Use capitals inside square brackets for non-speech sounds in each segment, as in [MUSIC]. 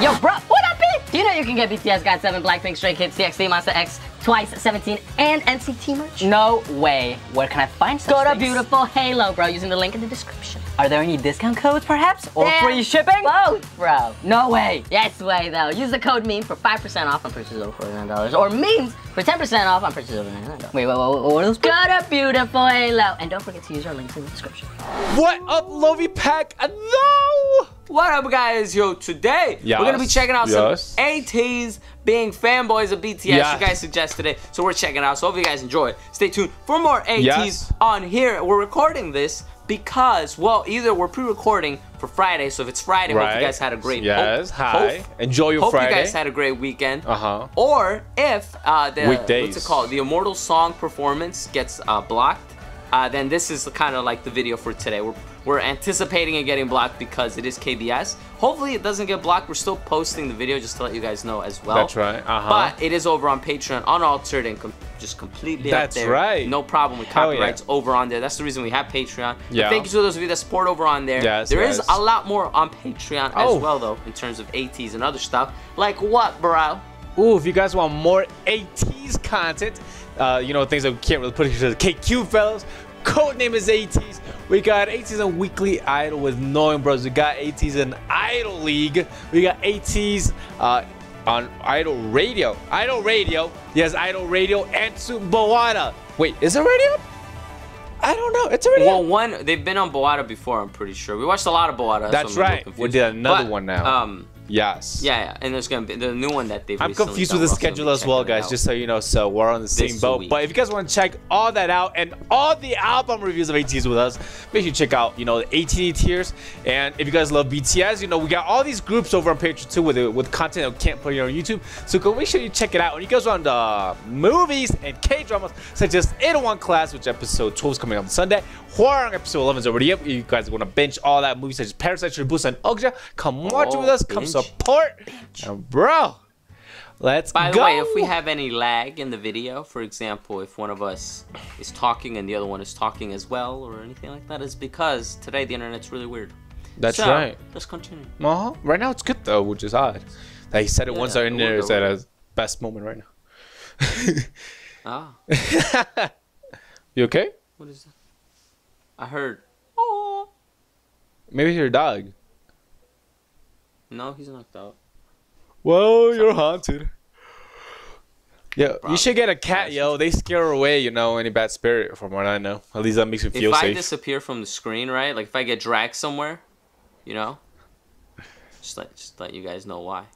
Yo, bro, what up, bitch? Do you know you can get BTS, GOT7, Blackpink, Stray Kids, TXT, Monsta X, Twice, 17, and NCT merch? No way. Where can I find such Go to things? Beautiful Halo, bro, using the link in the description. Are there any discount codes, perhaps, or Yeah, free shipping? Both, bro. No way. Yes way, though. Use the code MEME for 5% off on purchases over $49, or MEMES for 10% off on purchases over $99. Wait, wait, wait, what are those? Go to Beautiful Halo, and don't forget to use our links in the description. What up, Lovey Pack? No! What up, guys? Yo, today we're gonna be checking out yes. some ATEEZ being fanboys of BTS. Yes. You guys suggested it, so we're checking out. So hope you guys enjoy. Stay tuned for more ATEEZ Yes. on here. We're recording this because, well, either we're pre-recording for Friday, so if it's Friday, hope you guys had a great. Yes, hope, hi. Hope, Enjoy your hope Friday. you guys had a great weekend. Uh-huh. Or if uh, the Weekdays. what's it called, the Immortal Song performance gets uh, blocked, uh, then this is kind of like the video for today. We're we're anticipating it getting blocked because it is KBS. Hopefully it doesn't get blocked. We're still posting the video just to let you guys know as well. That's right, uh-huh. But it is over on Patreon, unaltered and com- just completely That's up there. right. No problem with Hell yeah. copyrights over on there. That's the reason we have Patreon. But Yeah. thank you to those of you that support over on there. Yes, there is yes. a lot more on Patreon Oh. as well though, in terms of ATEEZ and other stuff. Like what, bro? Ooh, if you guys want more ATEEZ content, uh, you know, things that we can't really put into the KQ Fellaz, code name is ATEEZ. We got ATEEZ in Weekly Idol with Knowing Bros. We got ATEEZ in Idol League. We got ATEEZ uh, on Idol Radio. Idol Radio. Yes, Idol Radio and Boada. Wait, is it radio? I don't know. It's already Well, one they've been on Boada before. I'm pretty sure. We watched a lot of Boada. That's so I'm a little right. We did another But, one now. Um, Yes. yeah, yeah, and there's gonna be the new one that they've. I'm confused with the schedule as well, guys. out. Just so you know, so we're on the same This boat. week. But if you guys want to check all that out and all the album reviews of ATEEZ with us, make sure you check out, you know, the AT tiers. And if you guys love BTS, you know, we got all these groups over on Patreon too with with content that we can't put here on YouTube. So go make sure you check it out. And you guys want the movies and K dramas such as Itaewon Class, which episode 12 is coming out on Sunday. Hwarang episode 11 is already up. If You guys want to binge all that movies such as Parasite, Shibuya, and Okja. Come watch it Oh, with us. Come. Support. And bro. Let's By the go. way, if we have any lag in the video, for example, if one of us is talking and the other one is talking as well, or anything like that, is because today the internet's really weird. That's So, right. Let's continue. Uh-huh. Right now it's good though, which is odd. That he said it Yeah, once our internet is at a best moment right now. Ah, [LAUGHS] You okay? what is that? I heard. Oh. Maybe your dog. No, he's knocked out. Whoa, you're haunted. Yeah, you should get a cat, yo. They scare away, you know, any bad spirit, from what I know. At least that makes me feel if I disappear from the screen, right? Like if I get dragged somewhere, you know, just let just let you guys know why.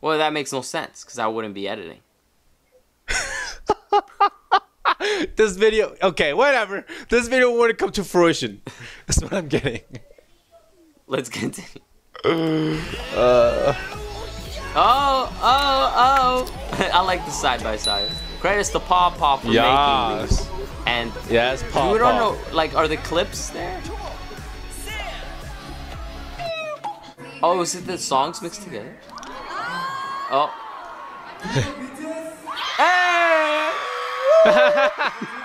Well, that makes no sense because I wouldn't be editing. [LAUGHS] this video, okay, whatever. This video wouldn't come to fruition. [LAUGHS] That's what I'm getting. Let's continue. Uh, Oh, oh, oh! [LAUGHS] I like the side by side. Credits to Paw Paw for making yes. these. And Yes, Paw we don't know, like, are the clips there? Oh, is it the songs mixed together? Oh. [LAUGHS] hey! [LAUGHS]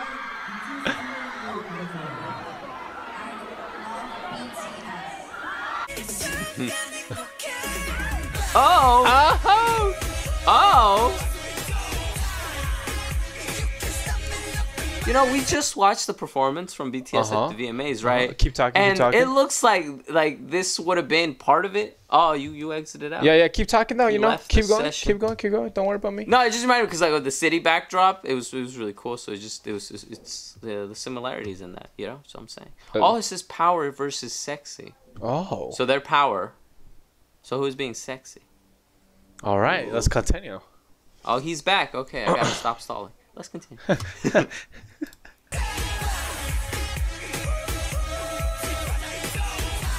oh! Oh! Oh! You know, we just watched the performance from BTS Uh-huh. at the VMAs, right? Keep talking, keep And talking. it looks like like this would have been part of it. Oh, you you exited out. Yeah, yeah, keep talking though, you, You know. Keep going, session. keep going, keep going. Don't worry about me. No, it just reminded me because like with the city backdrop, it was it was really cool. So it just it was it's, the the similarities in that, you know. So I'm saying. Uh, oh, it says power versus sexy. Oh. So their power. So who's being sexy? All right, let's continue. Oh, he's back. Okay, I gotta stop stalling. Let's continue. [LAUGHS]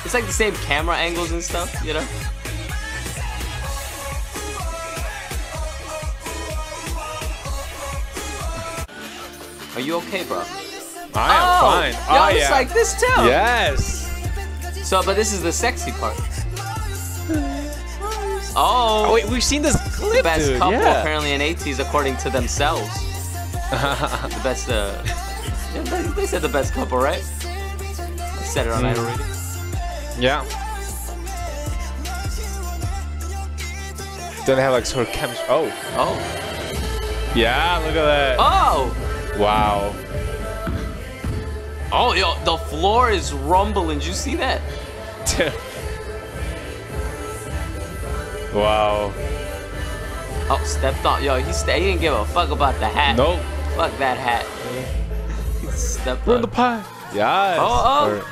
it's like the same camera angles and stuff, you know. Are you okay, bro? I am oh, fine. Y'all oh was yeah. like this too. yes. So, but this is the sexy part. Oh Oh, wait, we've seen this clip, the best dude. couple yeah. apparently in ATEEZ according to themselves. [LAUGHS] the best. Uh, they, said the best couple, right? I said it on Mm. Radio. Yeah. Then they have like sort of chemistry. Oh, Oh. yeah, look at that. Oh. Wow. Oh, yo, the floor is rumbling. Did you see that? [LAUGHS] wow. Oh, stepped on. Yo, he, sta he didn't give a fuck about the hat. Nope. Fuck that hat. He stepped We're in on. the pie. Yes. Oh, oh. Or-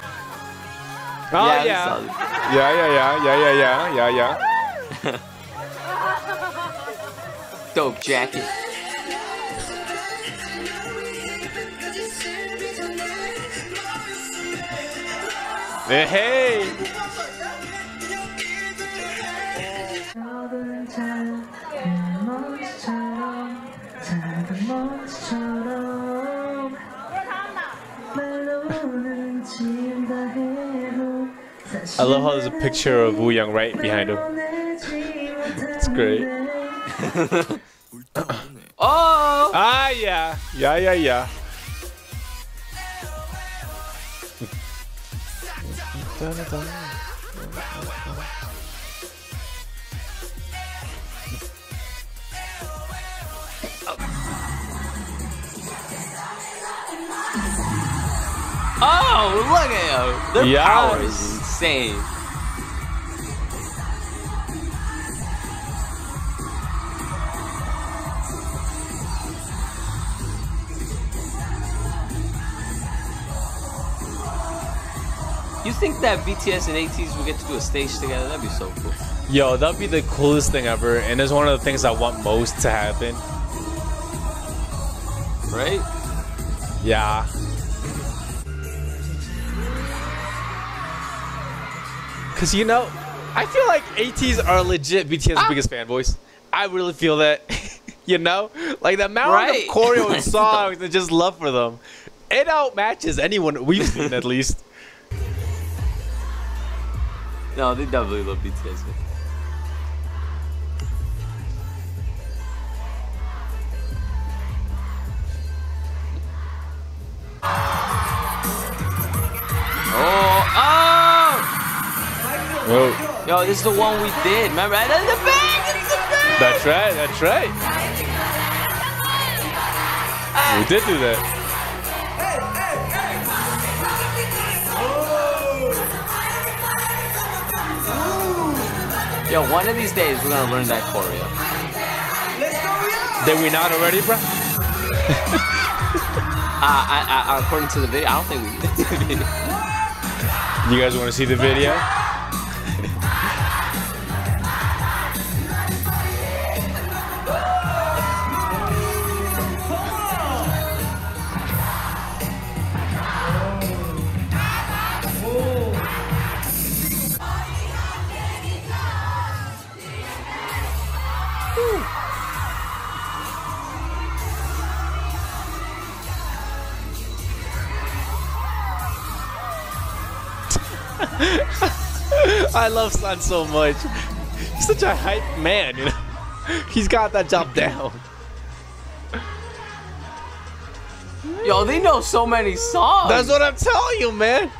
Oh Yeah, yeah. we. Yeah, yeah, yeah, yeah, yeah, yeah, yeah, yeah. [LAUGHS] Dope jacket. Hey, hey. I love how there's a picture of Wooyoung right behind him. It's great. [LAUGHS] Oh! Ah, yeah. Yeah, yeah, yeah. Oh, look at him. Their Yes. power is insane. You think that BTS and ATEEZ will get to do a stage together? That'd be so cool. Yo, that'd be the coolest thing ever, and it's one of the things I want most to happen. Right? Yeah. Cause you know, I feel like ATEEZ are legit BTS ah. biggest fanboys. I really feel that. [LAUGHS] you know, like the amount Right. of choreo and songs and just love for them, it outmatches anyone we've seen at least. [LAUGHS] No, they definitely love BTS. Whoa. Yo, this is the one we did. Remember? And then the back! It's the back! That's right. That's right. We did do that. Yo, one of these days we're gonna learn that choreo. Did we not already, bro? [LAUGHS] Uh, I, I, according to the video, I don't think we did. [LAUGHS] You guys want to see the video? I love San so much. He's such a hype man, you know. [LAUGHS] He's got that job down. Yo, they know so many songs. That's what I'm telling you, man.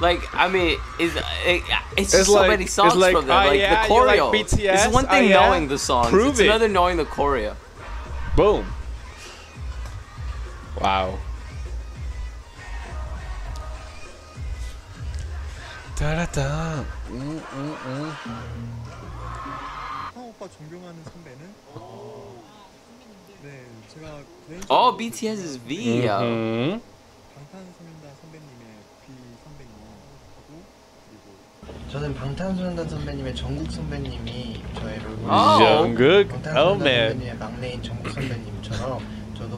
Like, I mean, it's, uh, it, it's just It's so like- many songs it's like, from them. Like yeah, the you like choreo. BTS? It's one thing Oh, yeah? knowing the songs. Prove it's it. another knowing the choreo. Boom. Wow. Da-da-da. 형 오빠 존경하는 선배는? 네, 제가 개인적으로 Oh, BTS is V. Mhm. 방탄소년단 선배님의 비 선배님하고 그리고 저는 방탄소년단 선배님의 정국 선배님이 저의 롤모델 아. Oh 방탄소년단 man. 선배님의 막내인 정국 선배님처럼 저도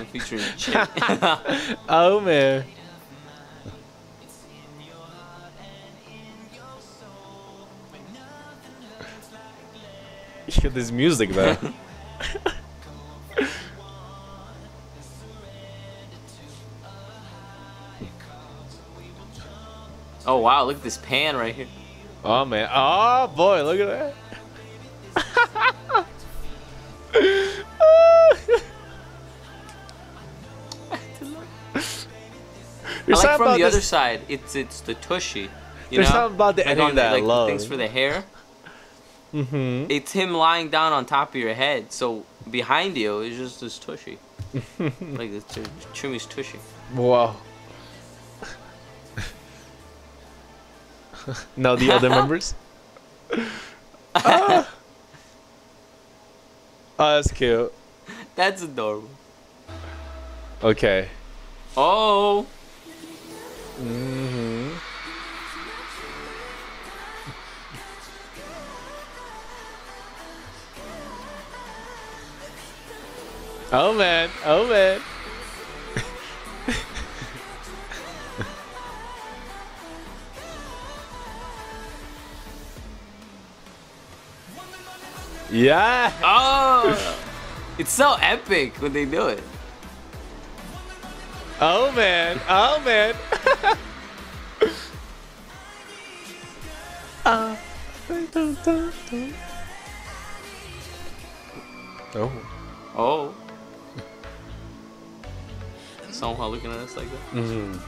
Oh, we are featuring Chick. Oh man. Hear this music though. [LAUGHS] Oh wow, look at this pan right here. Oh man. Oh boy, look at that. I like from the this, other side, it's it's the tushy. You There's know? something about the like ending on that I like, love. Things for the hair. Mm-hmm. It's him lying down on top of your head. So behind you is just this tushy. [LAUGHS] like the t- Trimmy's tushy. Wow. no, the other [LAUGHS] members. Ah. Oh, that's cute. That's adorable. Okay. Oh. Mm-hmm. Oh man, oh man. [LAUGHS] yeah. Oh. it's so epic when they do it. Oh man, oh man. [LAUGHS] uh, oh. Oh. Someone looking at us like that. Mm.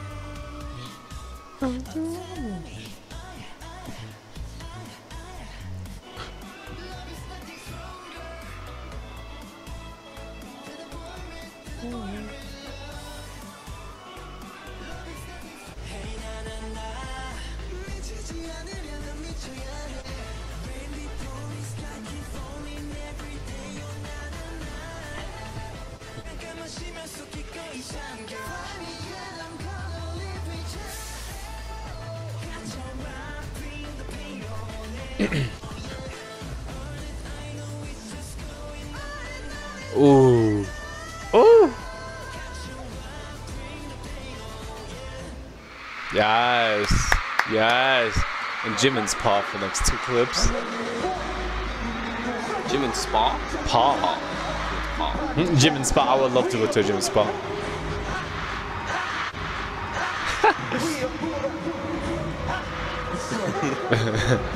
Ooh. Ooh. Yes. Yes. And Jimin's paw for the next two clips. Jim and Spa. Paw. Paw. Jimin's spa. I would love to go to a Jimin's spa.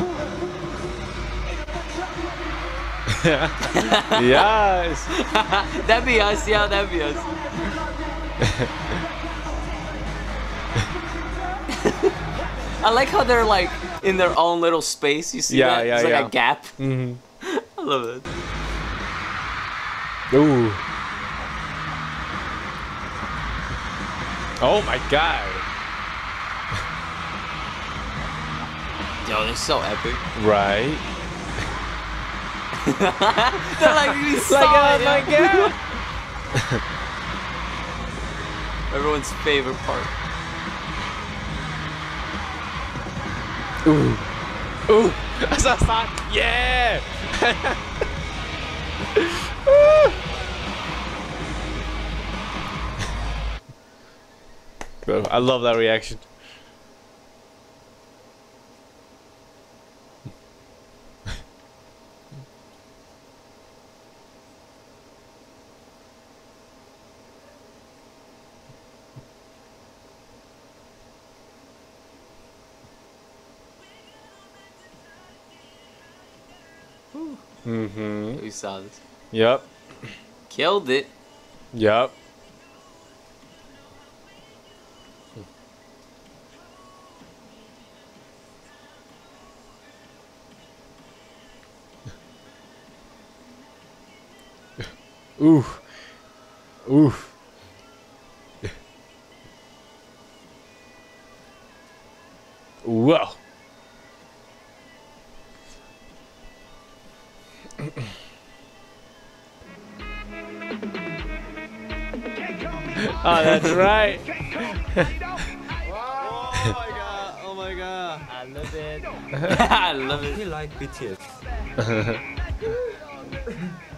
[LAUGHS] [LAUGHS] [LAUGHS] yes. [LAUGHS] that'd be us, yeah, that'd be us. [LAUGHS] I like how they're like in their own little space. You see Yeah, that? yeah, It's like yeah. a gap. hmm I love it. Ooh. Oh my god. Yo, they're so epic. Right. They're like really [LAUGHS] solid. Uh, yeah. god. [LAUGHS] Everyone's favorite part. Ooh. Ooh. [LAUGHS] That's a sign. Yeah. Bro, I love that reaction. Mm-hmm. We saw this. Yep. Killed it. Yep. [LAUGHS] Ooh. Ooh. oh, that's right. oh my god, oh my god. I love it. I love it. He like BTS.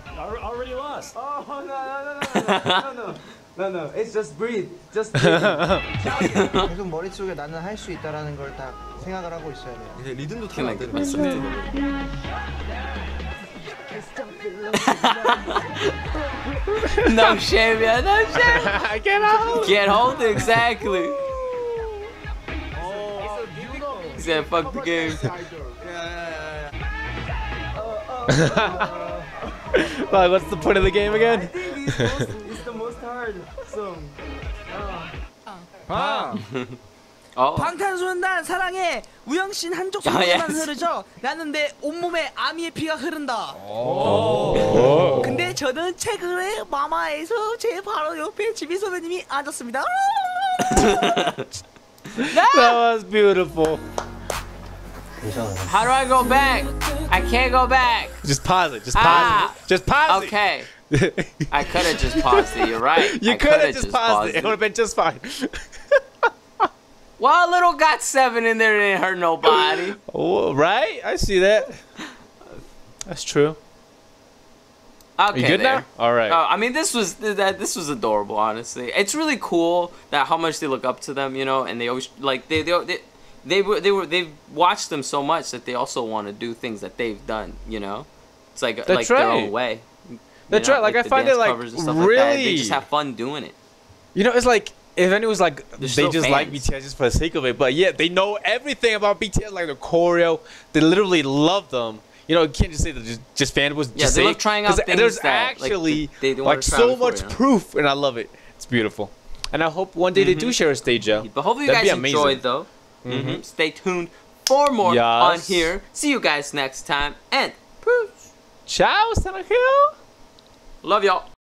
I already lost. Oh, no, no, no, no, no, no. No, no, it's just breathe. Just breathe. 계속 머릿속에 나는 할 수 있다라는 걸 다 생각을 하고 있어야 돼요. 근데 리듬도 타면 안 되는 거 같은데. No shame, yeah, no shame. I can't hold. Can't hold it exactly. saying fuck the game. [LAUGHS] Like, what's the point of the game again? It's, most, it's the most hard song. [LAUGHS] Oh. 방탄소년단 사랑해 우영 씨는 한쪽 아, 손으로만 yes. 흐르죠. 나는 내 온몸에 아미의 피가 흐른다. 근데 저는 최근에 마마에서 제 바로 옆에 지미 선배님이 앉았습니다. That was beautiful. How do I go back? I can't go back. Just pause it. Just pause Ah. it. Just pause Okay. it. I could have just paused it. You're right. You could have just paused it. It would have been just fine. Well, little GOT7 in there didn't hurt nobody. [GASPS] oh, right? I see that. That's true. Okay, you good there. now? All right. Uh, I mean, this was that this was adorable. Honestly, it's really cool that how much they look up to them, you know, and they always like they they they, they were they were they've watched them so much that they also want to do things that they've done, you know. It's like That's like their own way. That's know, right, like, I find it, like, and stuff like that. They really- just have fun doing it. You know, it's like if anyone's like They're they still just like fans. BTS just for the sake of it, but yeah, they know everything about BTS, like the choreo. They literally love them. You know, you can't just say they're just, just fan was Yeah, just they say- love trying out things There's that, like, actually they- they wanna like so much you know? proof, and I love it. It's beautiful, and I hope one day they do share a stage, Joe. But hopefully you That'd guys enjoyed though. Mhm. Stay tuned for more Yes. on here. See you guys next time and peace. Ciao, Hill. Love y'all.